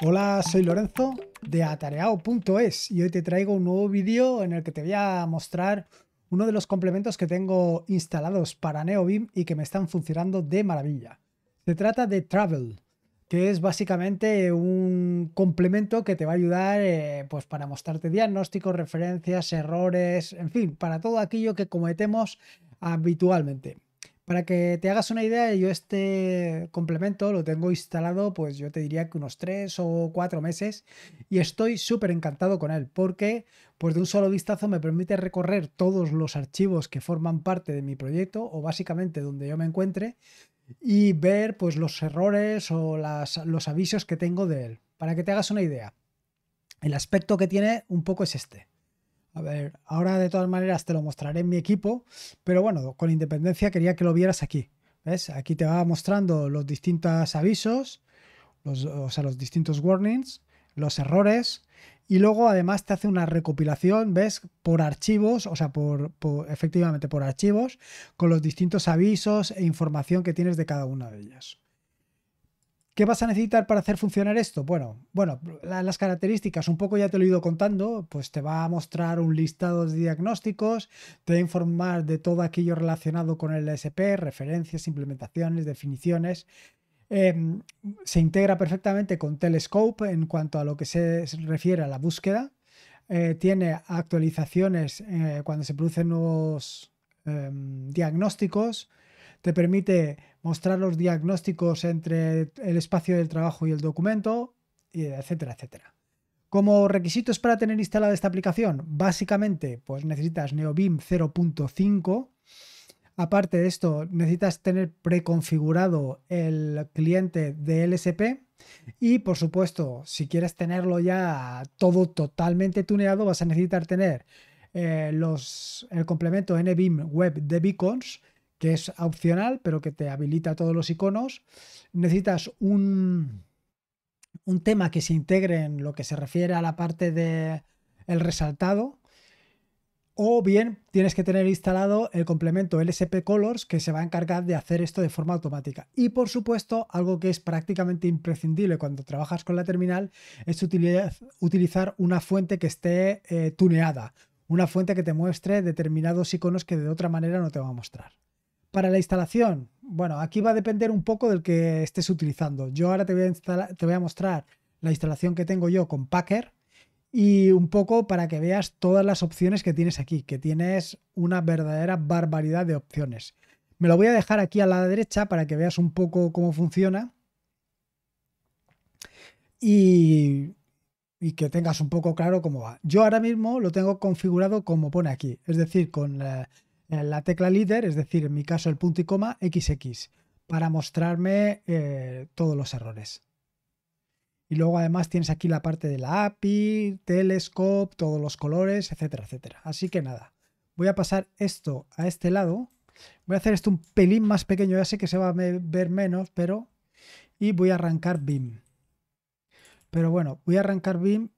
Hola, soy Lorenzo de atareado.es y hoy te traigo un nuevo vídeo en el que te voy a mostrar uno de los complementos que tengo instalados para NeoBeam y que me están funcionando de maravilla. Se trata de Travel, que es básicamente un complemento que te va a ayudar eh, pues para mostrarte diagnósticos, referencias, errores, en fin, para todo aquello que cometemos habitualmente. Para que te hagas una idea, yo este complemento lo tengo instalado, pues yo te diría que unos 3 o 4 meses y estoy súper encantado con él porque pues de un solo vistazo me permite recorrer todos los archivos que forman parte de mi proyecto o básicamente donde yo me encuentre y ver pues los errores o los avisos que tengo de él. Para que te hagas una idea, el aspecto que tiene un poco es este. A ver, ahora de todas maneras te lo mostraré en mi equipo, pero bueno, con independencia quería que lo vieras aquí. ¿Ves? Aquí te va mostrando los distintos avisos, los, o sea, los distintos warnings, los errores, y luego además te hace una recopilación, ¿ves? Por archivos, o sea, por, efectivamente por archivos, con los distintos avisos e información que tienes de cada una de ellas. ¿Qué vas a necesitar para hacer funcionar esto? Bueno, bueno, las características, un poco ya te lo he ido contando, pues te va a mostrar un listado de diagnósticos, te va a informar de todo aquello relacionado con el SP, referencias, implementaciones, definiciones. Em, se integra perfectamente con Telescope en cuanto a lo que se refiere a la búsqueda. Eh, tiene actualizaciones eh, cuando se producen nuevos em, diagnósticos te permite mostrar los diagnósticos entre el espacio del trabajo y el documento, etcétera, etcétera. Como requisitos para tener instalada esta aplicación, básicamente pues necesitas NeoBeam 0.5. Aparte de esto, necesitas tener preconfigurado el cliente de LSP y por supuesto, si quieres tenerlo ya todo totalmente tuneado, vas a necesitar tener eh, los, el complemento NBeam Web de Beacons que es opcional, pero que te habilita todos los iconos. Necesitas un, un tema que se integre en lo que se refiere a la parte de el resaltado. O bien tienes que tener instalado el complemento LSP Colors que se va a encargar de hacer esto de forma automática. Y por supuesto, algo que es prácticamente imprescindible cuando trabajas con la terminal es utilizar una fuente que esté eh, tuneada. Una fuente que te muestre determinados iconos que de otra manera no te va a mostrar. Para la instalación, bueno, aquí va a depender un poco del que estés utilizando. Yo ahora te voy a, mostrar la instalación que tengo yo con Packer y un poco para que veas todas las opciones que tienes aquí, que tienes una verdadera barbaridad de opciones. Me lo voy a dejar aquí a la derecha para que veas un poco cómo funciona y, y que tengas un poco claro cómo va. Yo ahora mismo lo tengo configurado como pone aquí, es decir, con la la tecla líder, es decir, en mi caso el punto y coma XX, para mostrarme eh, todos los errores. Y luego además tienes aquí la parte de la API, Telescope, todos los colores, etcétera, etcétera. Así que nada, voy a pasar esto a este lado. Voy a hacer esto un pelín más pequeño, ya sé que se va a ver menos, pero... Y voy a arrancar BIM. Pero bueno, voy a arrancar BIM.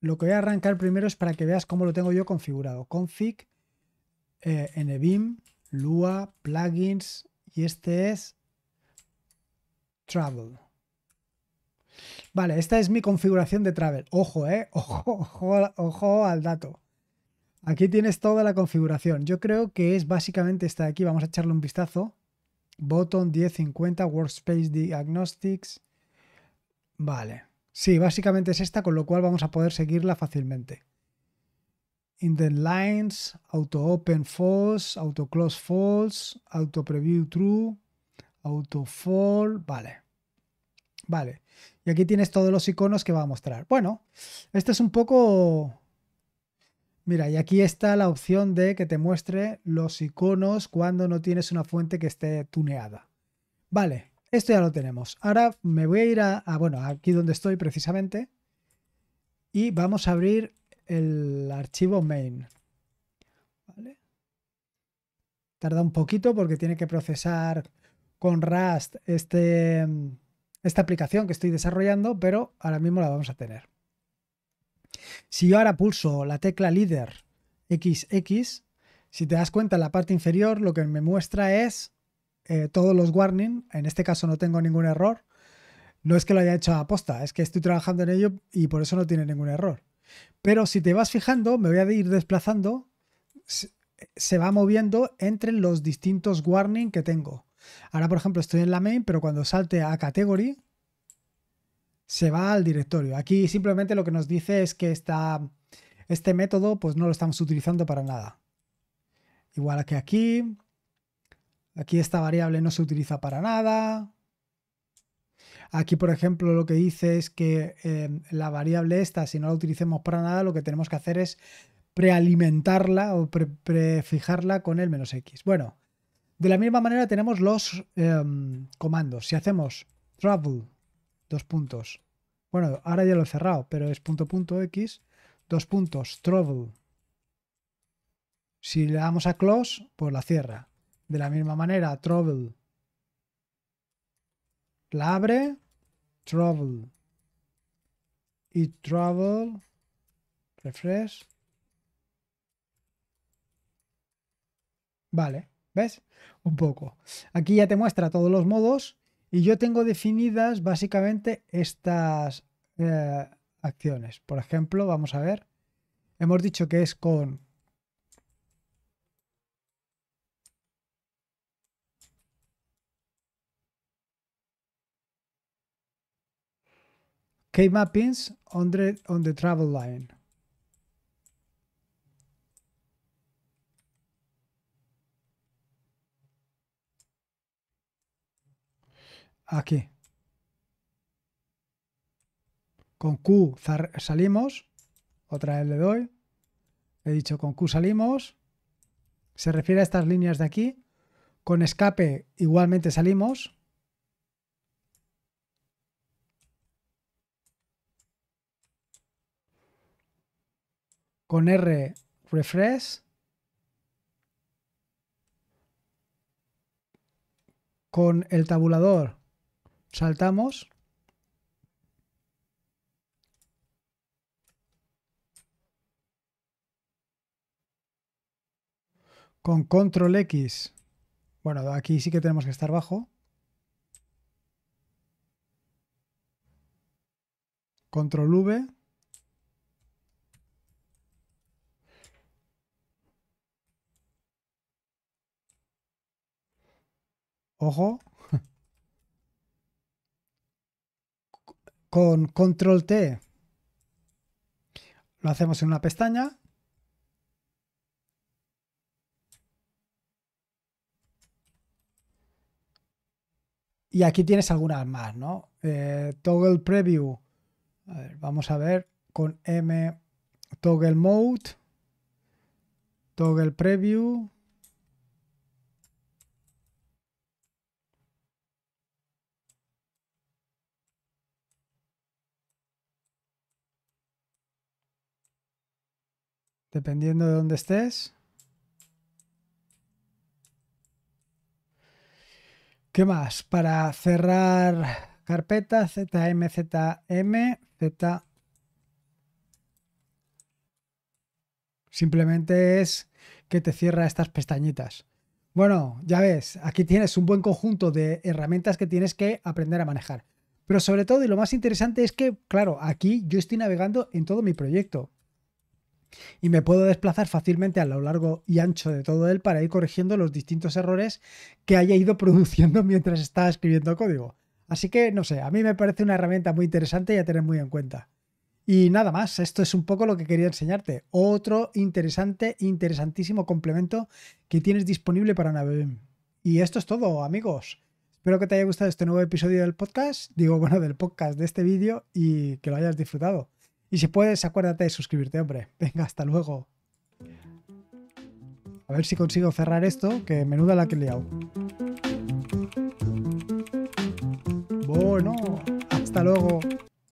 Lo que voy a arrancar primero es para que veas cómo lo tengo yo configurado. Config eh, NBIM, Lua, plugins y este es Travel. Vale, esta es mi configuración de Travel. Ojo, eh, ojo, ojo, ojo al dato. Aquí tienes toda la configuración. Yo creo que es básicamente esta de aquí. Vamos a echarle un vistazo. Button 1050, Workspace Diagnostics. Vale. Sí, básicamente es esta, con lo cual vamos a poder seguirla fácilmente indent lines, auto open false, auto close false, auto preview true, auto fall, vale. Vale. Y aquí tienes todos los iconos que va a mostrar. Bueno, esto es un poco... Mira, y aquí está la opción de que te muestre los iconos cuando no tienes una fuente que esté tuneada. Vale, esto ya lo tenemos. Ahora me voy a ir a, a bueno, aquí donde estoy precisamente. Y vamos a abrir el archivo main. Tarda un poquito porque tiene que procesar con Rust este, esta aplicación que estoy desarrollando, pero ahora mismo la vamos a tener. Si yo ahora pulso la tecla líder XX, si te das cuenta en la parte inferior lo que me muestra es eh, todos los warnings, en este caso no tengo ningún error, No es que lo haya hecho a posta, es que estoy trabajando en ello y por eso no tiene ningún error. Pero si te vas fijando, me voy a ir desplazando, se va moviendo entre los distintos warning que tengo. Ahora, por ejemplo, estoy en la main, pero cuando salte a category, se va al directorio. Aquí simplemente lo que nos dice es que este método pues no lo estamos utilizando para nada. Igual que aquí. Aquí esta variable no se utiliza para nada. Aquí, por ejemplo, lo que dice es que em, la variable esta, si no la utilicemos para nada, lo que tenemos que hacer es prealimentarla o prefijarla con el menos x. Bueno, de la misma manera tenemos los em, comandos. Si hacemos travel, dos puntos. Bueno, ahora ya lo he cerrado, pero es punto punto x, dos puntos, travel. Si le damos a close, pues la cierra. De la misma manera, travel la abre, travel y travel, refresh. Vale, ¿ves? Un poco. Aquí ya te muestra todos los modos y yo tengo definidas básicamente estas eh, acciones. Por ejemplo, vamos a ver. Hemos dicho que es con Key mappings on the, on the travel line. Aquí. Con Q salimos. Otra vez le doy. He dicho con Q salimos. Se refiere a estas líneas de aquí. Con escape igualmente salimos. Con R refresh, con el tabulador saltamos, con control X, bueno, aquí sí que tenemos que estar bajo, control V, Ojo. Con control T lo hacemos en una pestaña. Y aquí tienes algunas más, ¿no? Eh, toggle preview. vamos a ver con M toggle mode. Toggle preview. Dependiendo de dónde estés. ¿Qué más? Para cerrar carpeta, ZM, ZM, Z. Simplemente es que te cierra estas pestañitas. Bueno, ya ves, aquí tienes un buen conjunto de herramientas que tienes que aprender a manejar. Pero sobre todo, y lo más interesante es que, claro, aquí yo estoy navegando en todo mi proyecto y me puedo desplazar fácilmente a lo largo y ancho de todo él para ir corrigiendo los distintos errores que haya ido produciendo mientras estaba escribiendo código. Así que, no sé, a mí me parece una herramienta muy interesante y a tener muy en cuenta. Y nada más, esto es un poco lo que quería enseñarte. Otro interesante, interesantísimo complemento que tienes disponible para Navem. Y esto es todo, amigos. Espero que te haya gustado este nuevo episodio del podcast, digo, bueno, del podcast de este vídeo y que lo hayas disfrutado. Y si puedes, acuérdate de suscribirte, hombre. Venga, hasta luego. A ver si consigo cerrar esto, que menuda la que he liado. Bueno, hasta luego.